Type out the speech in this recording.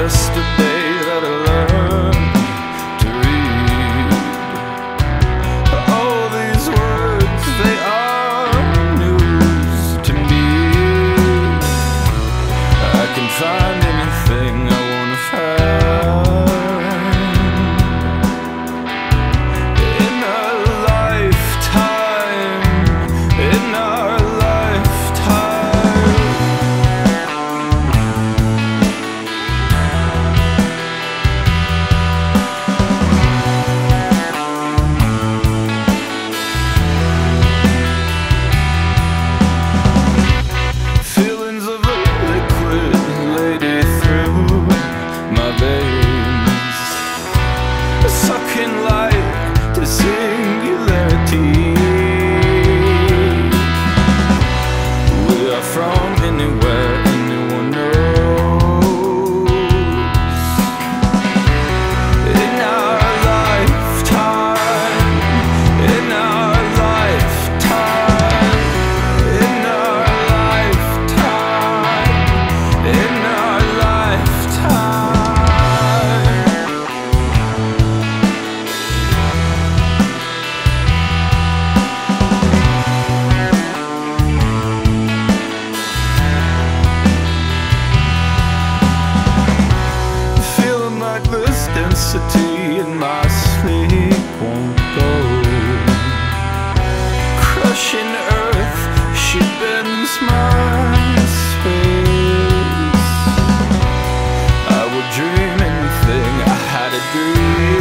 yesterday. that from anywhere. do.